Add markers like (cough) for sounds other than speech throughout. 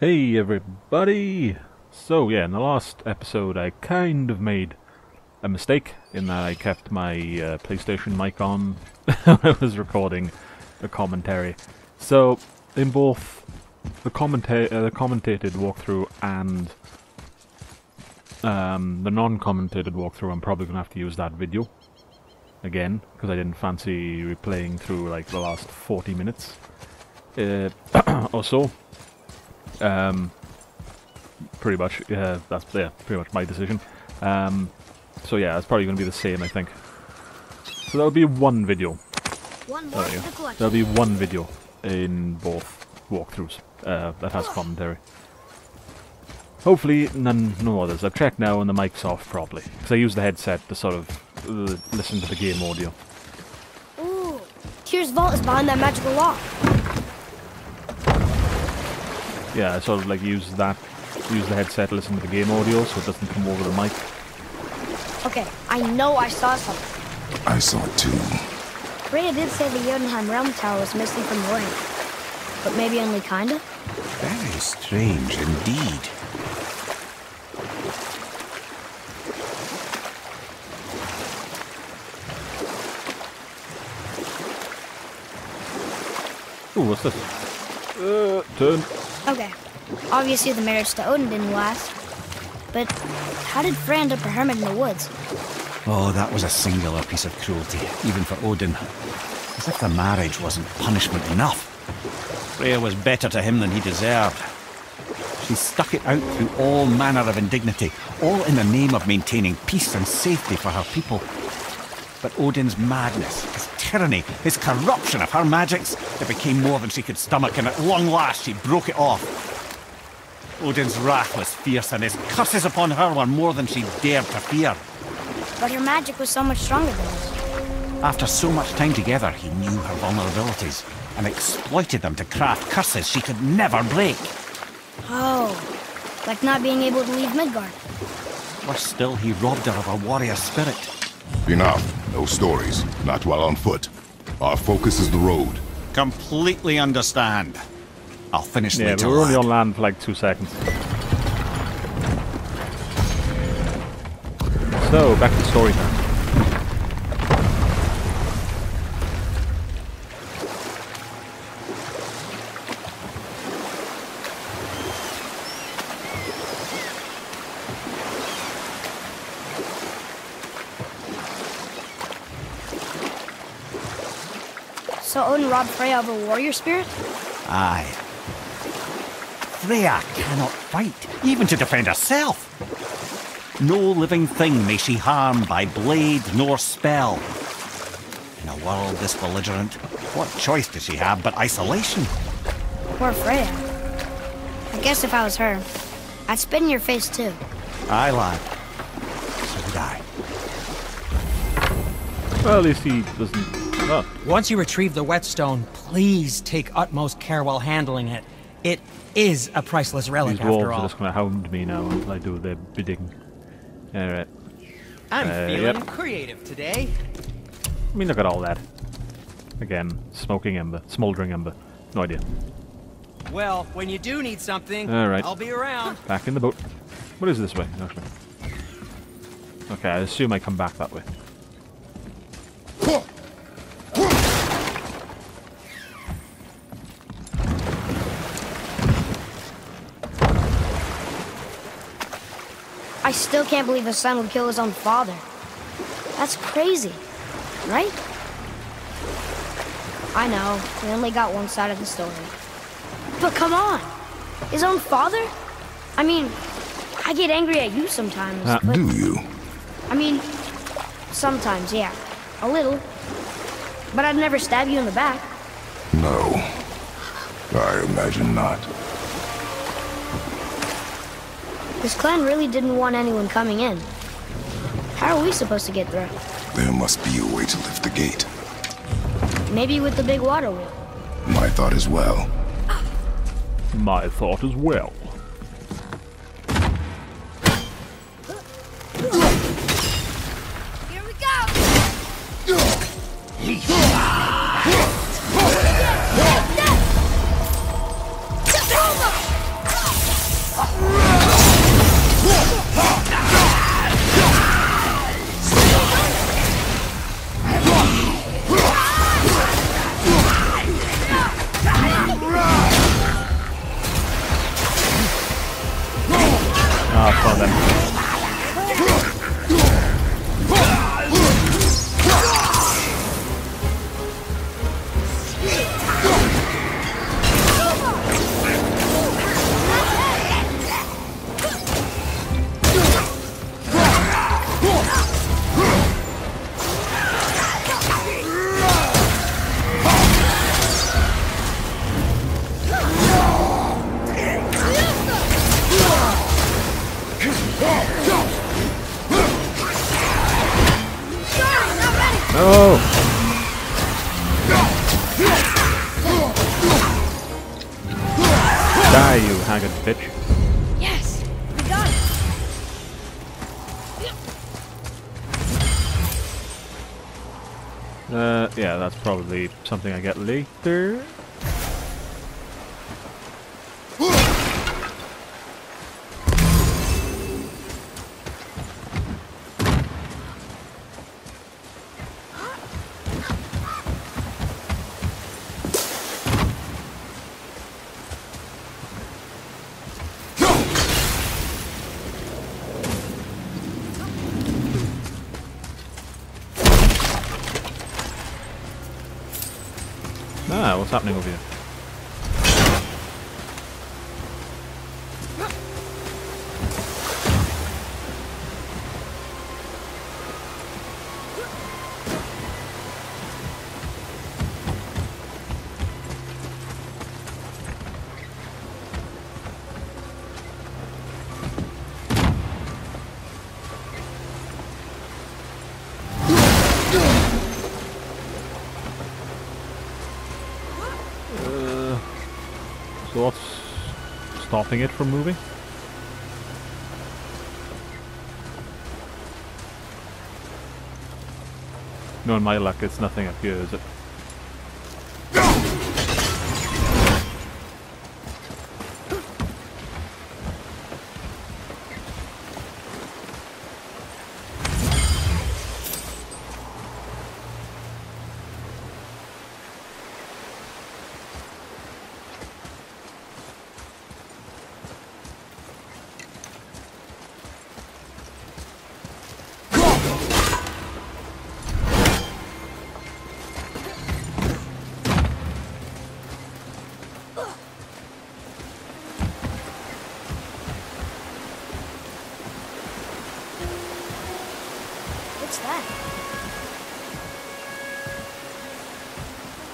Hey everybody! So yeah, in the last episode I kind of made a mistake in that I kept my uh, PlayStation mic on (laughs) when I was recording the commentary. So in both the commenta- uh, the commentated walkthrough and um, the non-commentated walkthrough, I'm probably gonna have to use that video again because I didn't fancy replaying through like the last 40 minutes uh, (clears throat) or so. Um, pretty much, yeah, that's yeah, pretty much my decision. Um, so yeah, it's probably going to be the same, I think. So that'll be one video. One There more you to go. the collection. There'll be one video in both walkthroughs uh, that has commentary. Hopefully, none, no others. I've checked now and the mic's off properly because I use the headset to sort of uh, listen to the game audio. Ooh, Tyr's vault is behind that magical lock. Yeah, I sort of like use that, use the headset to listen to the game audio so it doesn't come over the mic. Okay, I know I saw something. I saw it too. Freya did say the Jotunheim Realm Tower was missing from the lake. But maybe only kinda? Very strange indeed. Ooh, what's this? Uh, turn. Okay. Obviously the marriage to Odin didn't last. But how did Frey end up a hermit in the woods? Oh, that was a singular piece of cruelty, even for Odin. As if the marriage wasn't punishment enough. Freya was better to him than he deserved. She stuck it out through all manner of indignity, all in the name of maintaining peace and safety for her people. But Odin's madness, tyranny, his corruption of her magics, it became more than she could stomach, and at long last she broke it off. Odin's wrath was fierce, and his curses upon her were more than she dared to fear. But her magic was so much stronger than his. After so much time together, he knew her vulnerabilities and exploited them to craft curses she could never break. Oh, like not being able to leave Midgard. Worse still, he robbed her of her warrior spirit. Enough. No stories. Not while on foot. Our focus is the road. Completely understand. I'll finish Yeah, later. we were only on land for like two seconds. So, back to story time. So Odin robbed Freya of her warrior spirit? Aye. Freya cannot fight, even to defend herself. No living thing may she harm by blade nor spell. In a world this belligerent, what choice does she have but isolation? Poor Freya. I guess if I was her, I'd spit in your face too. Aye, lad. So would I. Well, at least he doesn't. Oh, Once you retrieve the whetstone, please take utmost care while handling it. It is a priceless relic, these wolves after are all. just going to hound me now until I do their bidding. Alright. I'm Uh, feeling yep. creative today. I mean, look at all that. Again, smoking ember, smoldering ember. No idea. Well, when you do need something, All right. I'll be around. Back in the boat. What is this way, actually? Okay, I assume I come back that way. I still can't believe a son would kill his own father. That's crazy, right? I know, we only got one side of the story. But come on! His own father? I mean, I get angry at you sometimes, uh, but Do you? I mean, sometimes, yeah. A little. But I'd never stab you in the back. No. I imagine not. This clan really didn't want anyone coming in. How are we supposed to get through? There must be a way to lift the gate. Maybe with the big water wheel. My thought as well. My thought as well. Something I get later. Happening over here? Stopping it from moving? No, in my luck, it's nothing up here, is it?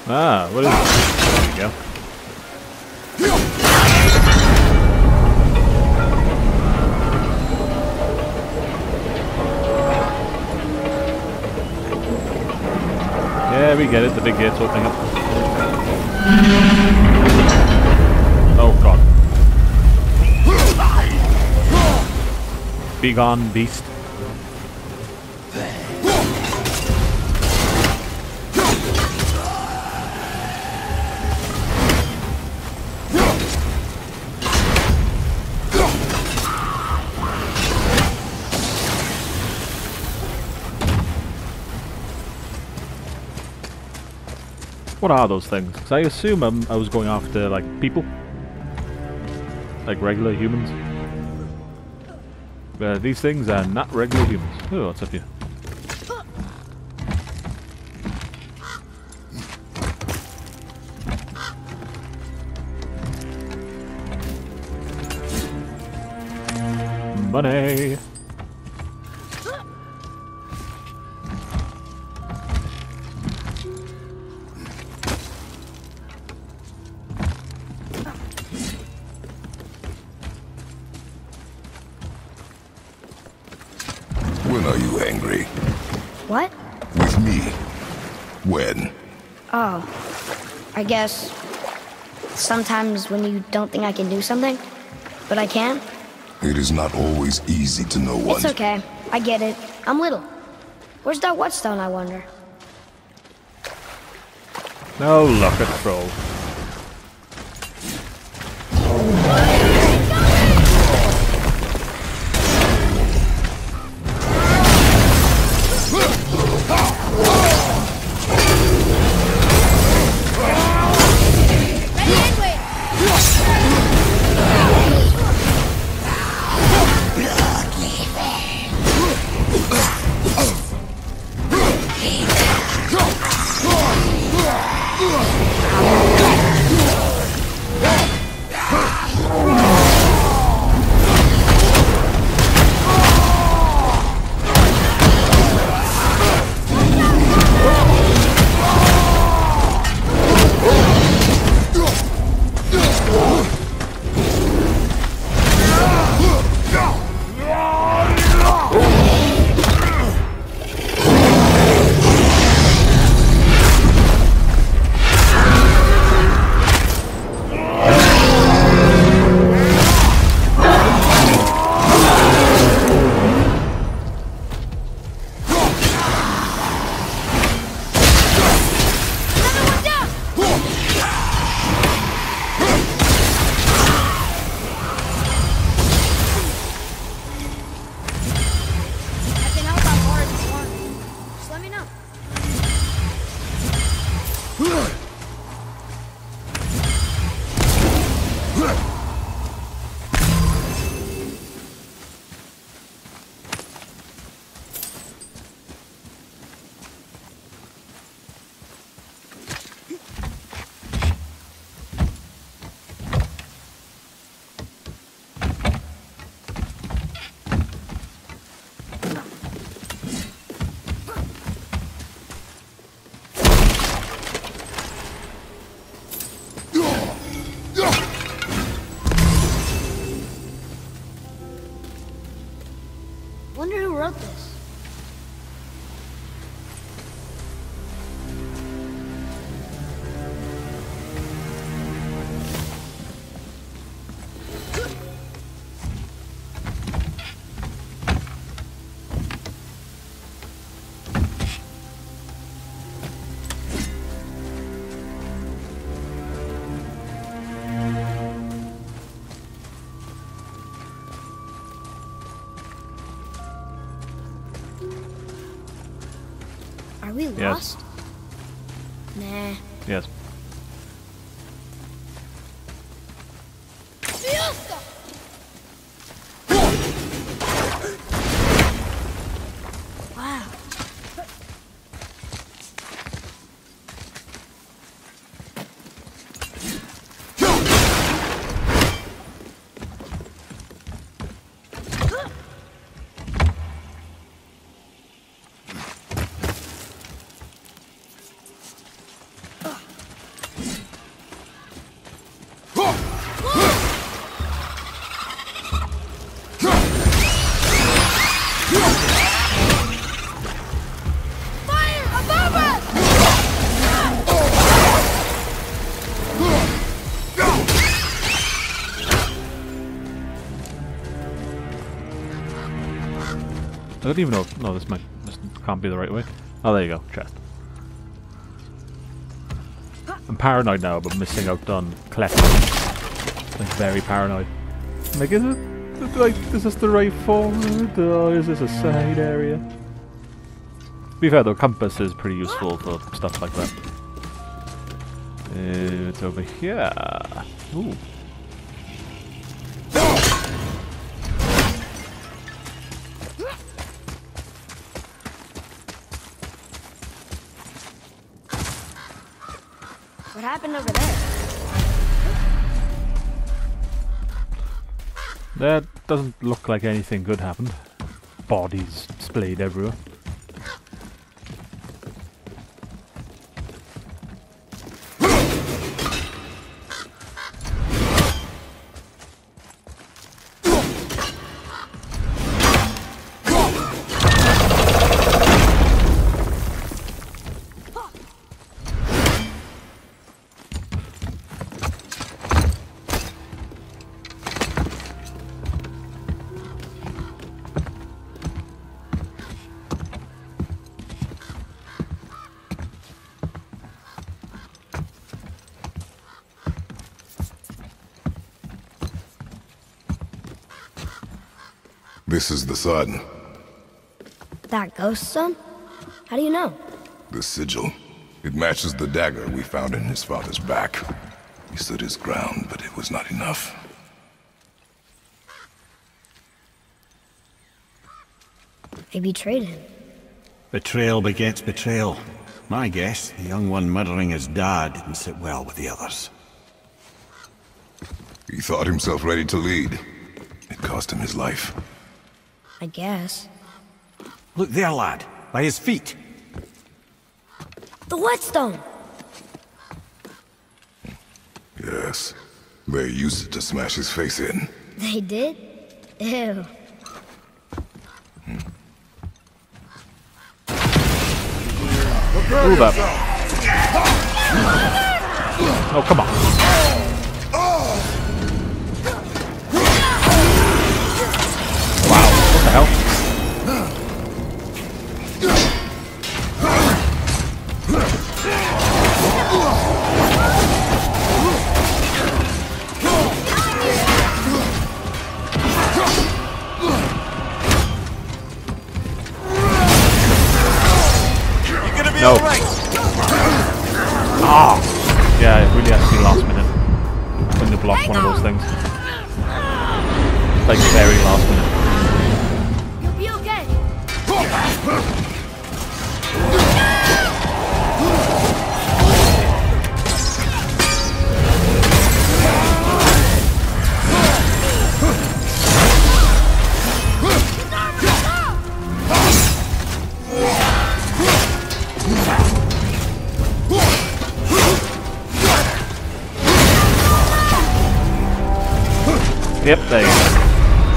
Ah, what is it? There you go. Yeah, we get it. The big gate's opening up. Oh god. Be gone, beast. What are those things? 'Cause I assume I'm, I was going after like people, like regular humans. But these things are not regular humans. Oh, what's up here? Money. Guess sometimes when you don't think I can do something, but I can. It is not always easy to know one. It's okay. I get it. I'm little. Where's that whetstone, I wonder? No luck at troll. Yes. lost? Nah. Yes. I don't even know. No, this might. This can't be the right way. Oh, there you go. Chest. I'm paranoid now, but missing out on collecting. Like very paranoid. I'm like, is it Like, is this the right forward, or is this a side area? To be fair though, compass is pretty useful for stuff like that. Uh, it's over here. Ooh. That doesn't look like anything good happened. Bodies splayed everywhere. This is the son. That ghost son? How do you know? The sigil. It matches the dagger we found in his father's back. He stood his ground, but it was not enough. They betrayed him. Betrayal begets betrayal. My guess, the young one murdering his dad didn't sit well with the others. He thought himself ready to lead. It cost him his life. I guess. Look there, lad. By his feet. The whetstone! Yes. They used it to smash his face in. They did? Ew. Move up. Oh, come on.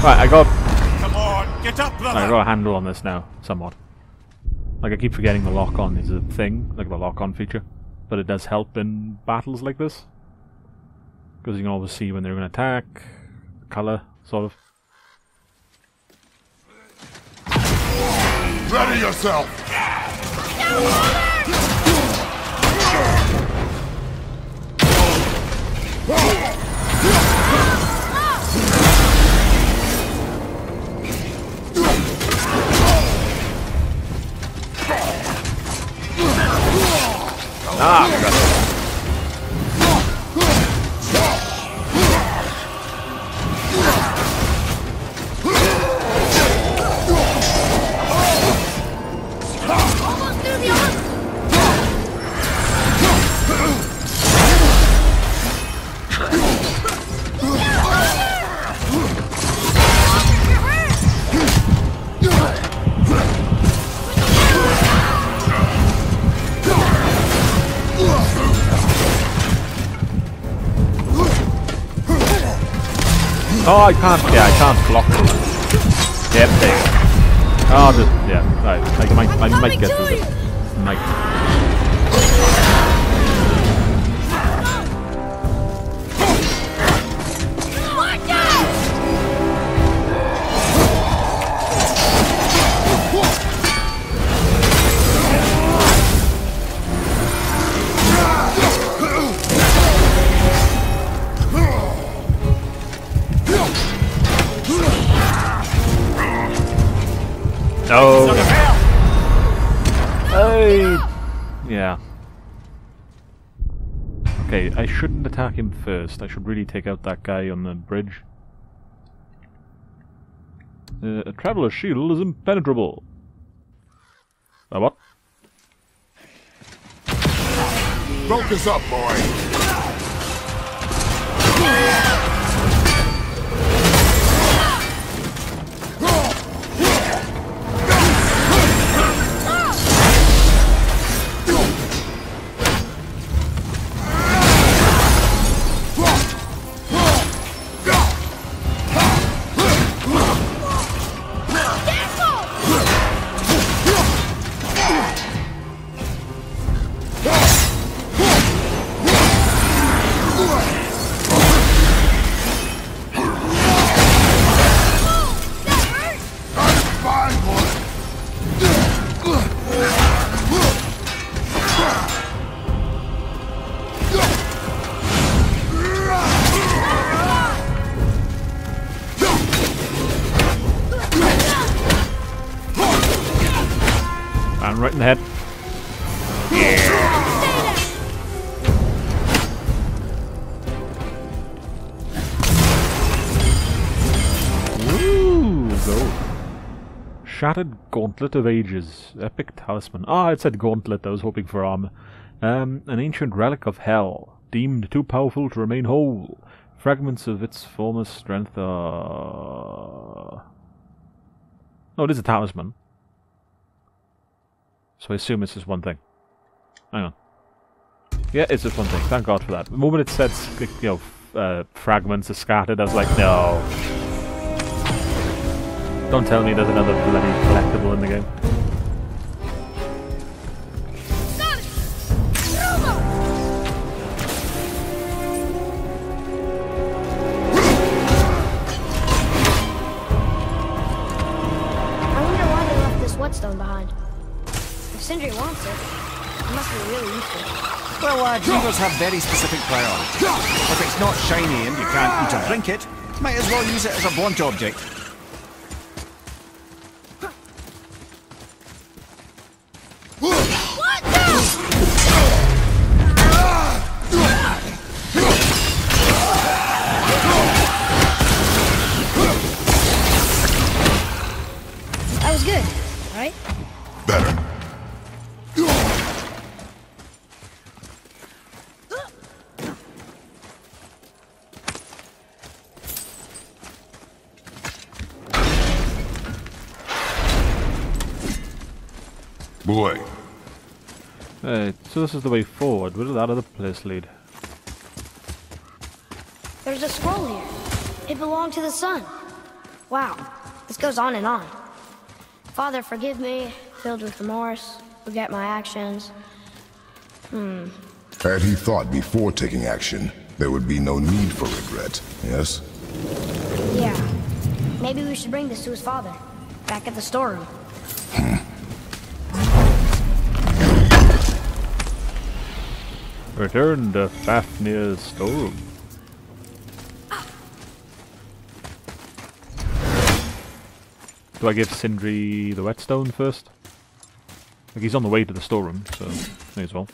Right, I got Come on. Get up, I got a handle on this now, somewhat. Like I keep forgetting the lock on is a thing, like the lock on feature. But it does help in battles like this. Because you can always see when they're going to attack, colour, sort of. Ready yourself! Ah, Oh, I can't. Yeah, I can't block. Yep, there you go. Oh, just yeah. Right, like, I might, I might get through this. Might. Okay, I shouldn't attack him first. I should really take out that guy on the bridge. Uh, a traveler's shield is impenetrable. Uh, what? Focus up, boy! Right in the head. Gold. Shattered Gauntlet of Ages. Epic Talisman. Ah, it said Gauntlet. I was hoping for armor. Um, an ancient relic of hell. Deemed too powerful to remain whole. Fragments of its former strength are... Oh, it is a talisman. So I assume it's just one thing. Hang on. Yeah, it's just one thing. Thank God for that. The moment it said, you know, uh, fragments are scattered, I was like, no. Don't tell me there's another bloody collectible in the game. Well, uh, have very specific priorities. If it's not shiny and you can't eat or drink it, might as well use it as a blunt object. So this is the way forward. Where did that other place lead? There's a scroll here. It belonged to the son. Wow. This goes on and on. Father, forgive me, filled with remorse, forget my actions. Hmm. Had he thought before taking action, there would be no need for regret, yes? Yeah. Maybe we should bring this to his father. Back at the storeroom. Return to Fafnir's storeroom. Do I give Sindri the whetstone first? Like he's on the way to the storeroom, so may as well.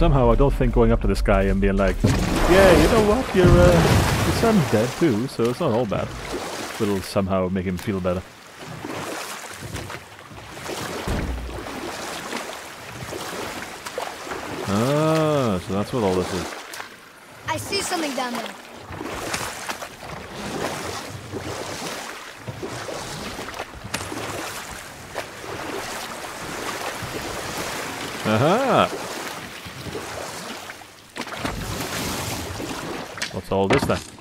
Somehow I don't think going up to this guy and being like, yeah, you know what, your, uh, your son's dead too, so it's not all bad. Will somehow make him feel better. Ah, so that's what all this is. I see something down there. What's all this then?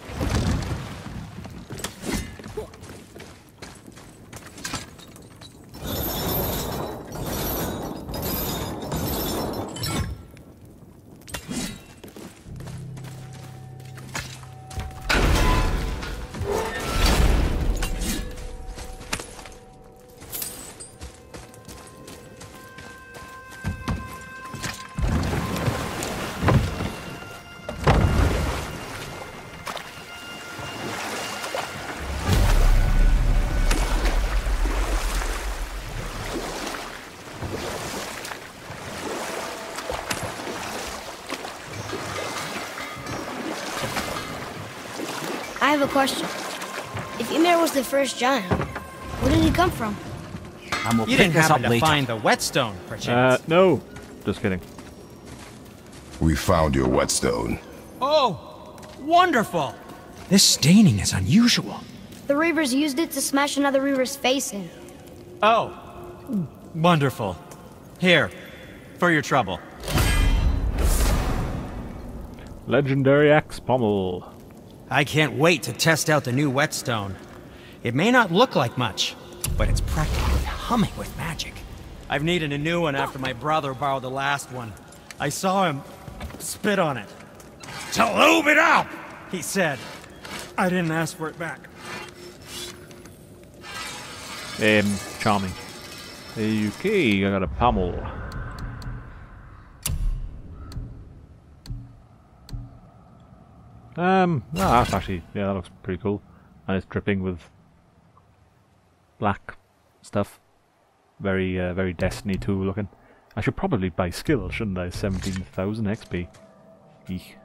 Have a question. If Ymir was the first giant, where did he come from? And we'll You didn't this up happen to later. find the whetstone, Uh, perchance? no! Just kidding. We found your whetstone. oh, wonderful! This staining is unusual. The Reavers used it to smash another Reaver's face in. Oh, wonderful. Here, for your trouble. Legendary axe pommel. I can't wait to test out the new whetstone. It may not look like much, but it's practically humming with magic. I've needed a new one after my brother borrowed the last one. I saw him spit on it. To lube it up, he said. I didn't ask for it back. Um, charming. Okay, I got a pommel. Um, ah, that's actually, yeah, that looks pretty cool. And it's dripping with black stuff. Very, uh, very Destiny 2 looking. I should probably buy skill, shouldn't I? 17,000 XP. Eek.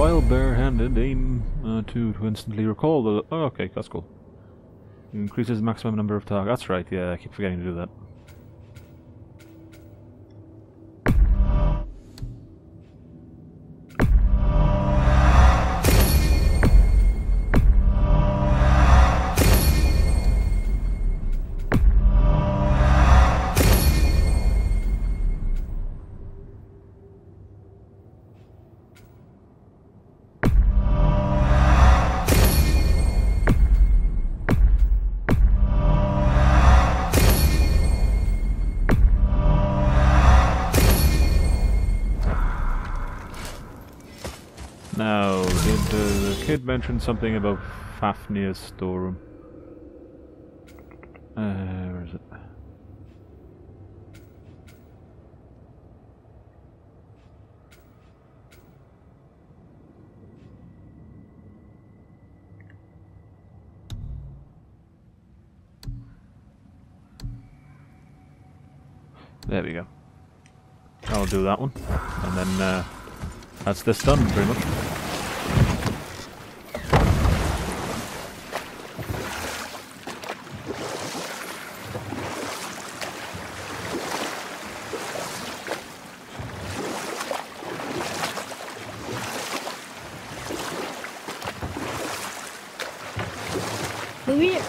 While barehanded, aim uh, to, to instantly recall the... Oh, okay, that's cool. Increases maximum number of targets. That's right, yeah, I keep forgetting to do that. Uh, the kid mention something about Fafnir's storeroom? Uh, where is it? There we go. I'll do that one. And then uh, that's this done, pretty much. Mimir,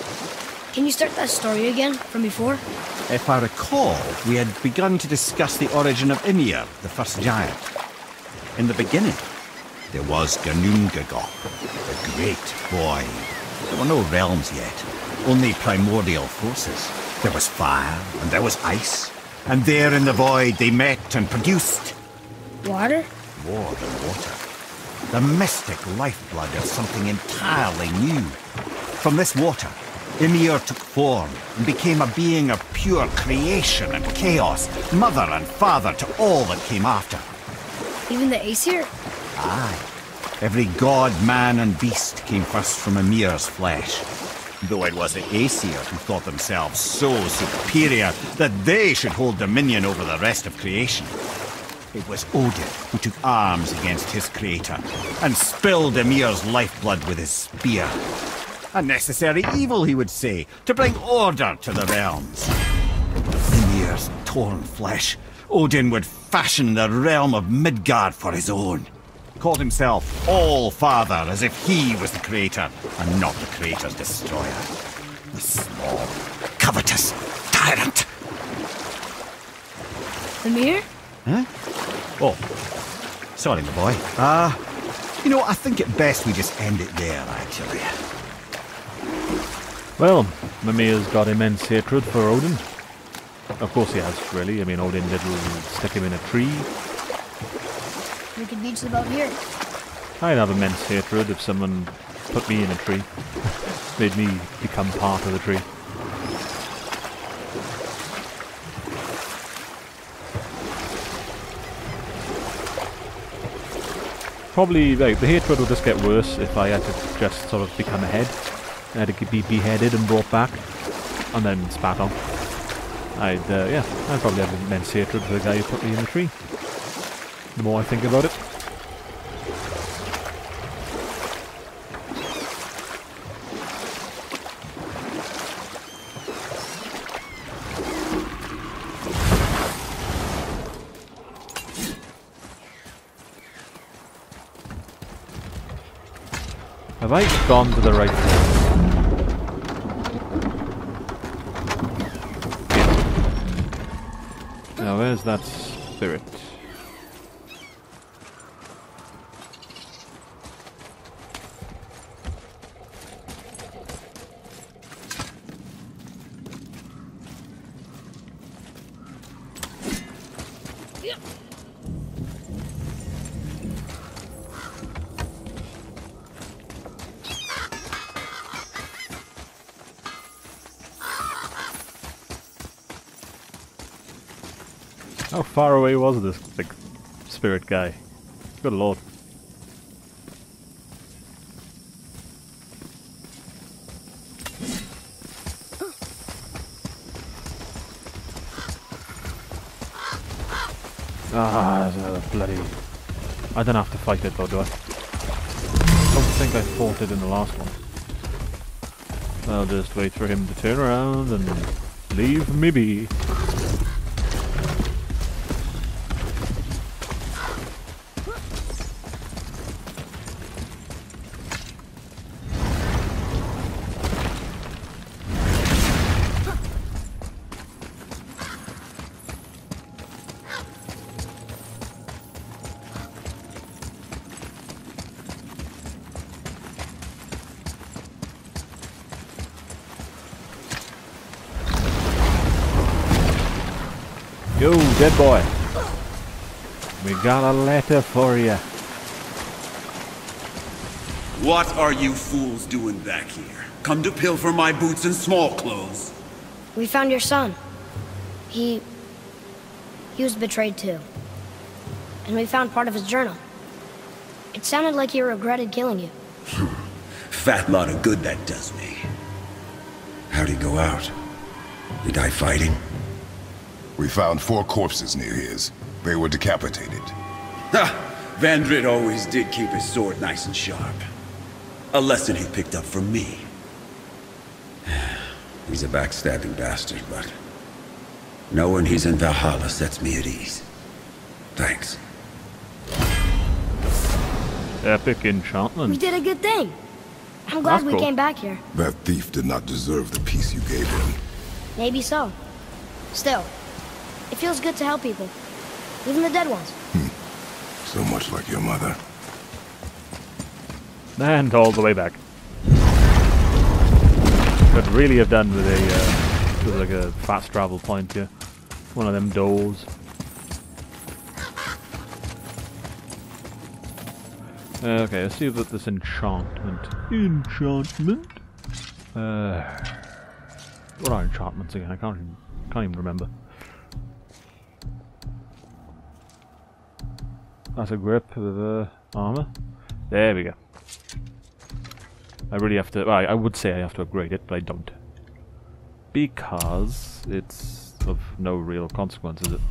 can you start that story again from before? If I recall, we had begun to discuss the origin of Ymir, the first giant. In the beginning, there was Ginnungagap, the great boy. There were no realms yet, only primordial forces. There was fire, and there was ice. And there in the void they met and produced Water? more than water. The mystic lifeblood of something entirely new. From this water, Ymir took form and became a being of pure creation and chaos, mother and father to all that came after. Even the Aesir? Aye. Every god, man, and beast came first from Ymir's flesh. Though it was the Aesir who thought themselves so superior that they should hold dominion over the rest of creation. It was Odin who took arms against his creator and spilled Ymir's lifeblood with his spear. A necessary evil, he would say, to bring order to the realms. Ymir's torn flesh, Odin would fashion the realm of Midgard for his own. He Called himself All-Father as if he was the creator and not the creator's destroyer. The small, covetous tyrant. Mimir? Huh? Oh, sorry, my boy. Uh, you know, I think it best we just end it there, actually. Well, Mimir's got immense hatred for Odin. Of course he has, really. I mean, Odin did stick him in a tree. We could beach the boat here. I'd have immense hatred if someone put me in a tree. (laughs) Made me become part of the tree. Probably, like, the hatred would just get worse if I had to just sort of become a head. I had to be beheaded and brought back, and then spat on. I'd, uh, yeah, I'd probably have immense hatred for the guy who put me in the tree. The more I think about it. Have I gone to the right place? Now where's that spirit? How far away was this big spirit guy? Good lord. Ah, the bloody... I don't have to fight it though, do I? I don't think I fought it in the last one. I'll just wait for him to turn around and leave me be. Yo, dead boy. We got a letter for you. What are you fools doing back here? Come to pilfer my boots and small clothes? We found your son. He... He was betrayed too. And we found part of his journal. It sounded like he regretted killing you. (laughs) Fat lot of good that does me. How'd he go out? He die fighting? We found four corpses near his. They were decapitated. Ha! Vandrit always did keep his sword nice and sharp. A lesson he picked up from me. (sighs) He's a backstabbing bastard, but... Knowing he's in Valhalla sets me at ease. Thanks. Epic enchantment. We enchantment. did a good thing. I'm glad That's we cool. came back here. That thief did not deserve the peace you gave him. Maybe so. Still, it feels good to help people. Even the dead ones. So much like your mother. And all the way back. Could really have done with a uh, with like a fast travel point here. One of them doors. Uh, okay, let's see about this enchantment. Enchantment. Uh, what are enchantments again? I can't even, can't even remember. That's a grip with uh, armor. There we go. I really have to. Well, I, would say I have to upgrade it, but I don't. Because it's of no real consequence, is it?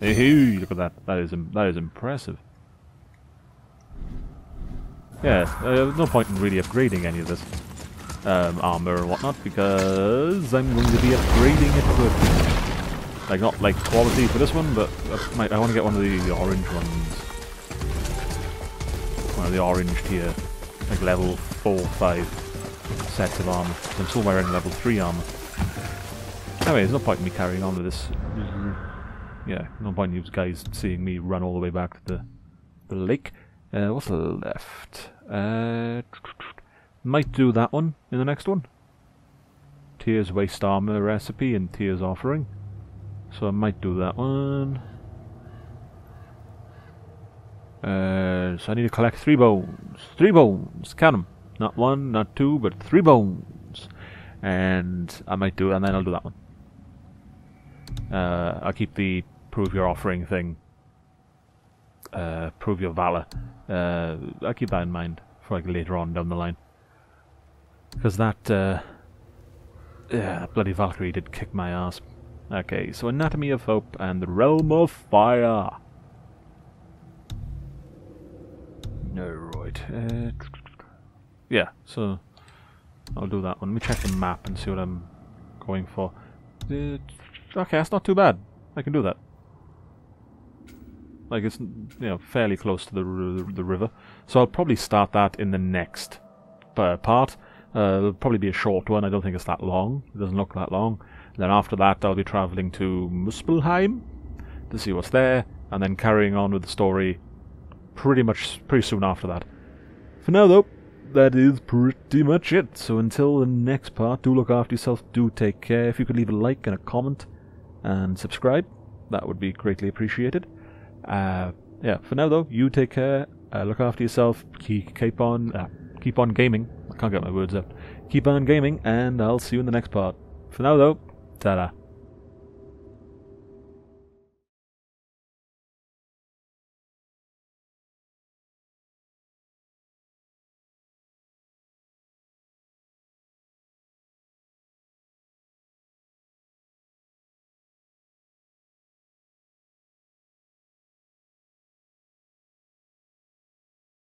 Hey, look at that. That is that is impressive. Yeah, uh, there's no point in really upgrading any of this um, armor and whatnot because I'm going to be upgrading it with like not like quality for this one, but I, I want to get one of the, the orange ones one of the orange tier, like level 4 5 sets of armor. I'm still wearing level 3 armor. Anyway, there's no point in me carrying on with this. Yeah, no point in you guys seeing me run all the way back to the, the lake. Uh, what's left? Uh, might do that one in the next one. Tears Waste Armor recipe and Tears Offering. So I might do that one. Uh, so I need to collect three bones. Three bones. Count 'em. Not one, not two, but three bones. And I might do, and then I'll do that one. Uh, I'll keep the prove your offering thing. Uh, prove your valor. Uh, I'll keep that in mind for like later on down the line. Because that, uh, yeah, that bloody Valkyrie did kick my ass. Okay, so Anatomy of Hope and the Realm of Fire. Alright. Uh, yeah, so I'll do that one. Let me check the map and see what I'm going for. Uh, okay, that's not too bad. I can do that. Like it's you know fairly close to the the river, so I'll probably start that in the next uh, part. Uh, it'll probably be a short one. I don't think it's that long. It doesn't look that long. Then after that, I'll be traveling to Muspelheim to see what's there, and then carrying on with the story pretty much pretty soon after that. For now, though, that is pretty much it. So until the next part, do look after yourself. Do take care. If you could leave a like and a comment and subscribe, that would be greatly appreciated. Uh, yeah. For now, though, you take care. Uh, look after yourself. Keep on uh, keep on gaming. I can't get my words out. Keep on gaming, and I'll see you in the next part. For now, though, 咋了